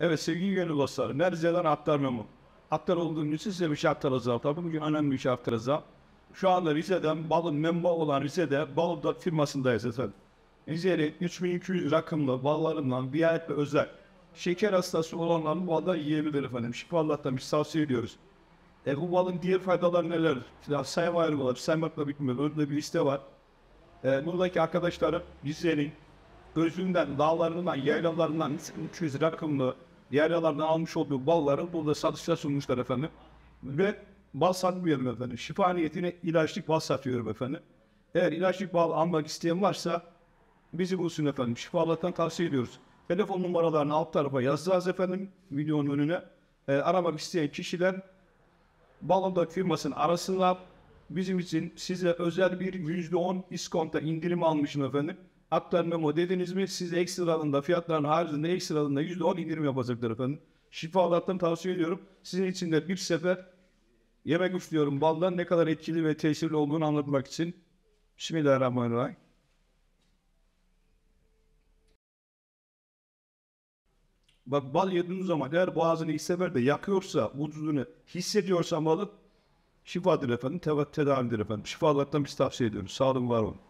Evet sevgili gönül dostları, Merze'den aktarmamı. Aktar olduğum için size bir şey aktaracağım. Tabii bugün önemli bir şey aktaracağım. Şu anda Rize'den balın memba olan Rize'de Balıda firmasındayız efendim. Rize'nin 3200 rakımlı ballarından bir ve özel. Şeker hastası olanların balda yiyebilir efendim. Şifa Allah'tan biz tavsiye ediyoruz. E bu balın diğer faydaları neler? Ya sayma ayrımlar, saymakla bitmiyor. Önünde bir liste var. E, buradaki arkadaşlarım Rize'nin özünden, dağlarından, yaylalarından 300 rakımlı yaylalardan almış olduğu balları burada satışa sunmuşlar efendim. Ve bal satmıyorum efendim. Şifa niyetine ilaçlık bal satıyorum efendim. Eğer ilaçlık bal almak isteyen varsa bizi bulsun efendim. Şifa Allah'tan tavsiye ediyoruz. Telefon numaralarını alt tarafa yazacağız efendim videonun önüne. E, aramak isteyen kişiler Balonda firmasının arasınlar. Bizim için size özel bir %10 iskonta indirim almışım efendim. Aktar memo dediniz mi size ekstralında fiyatların haricinde ekstralında %10 indirim yapacaklar efendim. Şifa Allah'tan tavsiye ediyorum. Sizin için de bir sefer yemek üflüyorum baldan ne kadar etkili ve tesirli olduğunu anlatmak için. Bismillahirrahmanirrahim. Bak bal yediğiniz zaman eğer boğazını ilk seferde yakıyorsa, vücudunu hissediyorsa balık şifadır efendim, tedavidir efendim. Şifa Allah'tan biz tavsiye ediyoruz. Sağ olun, var olun.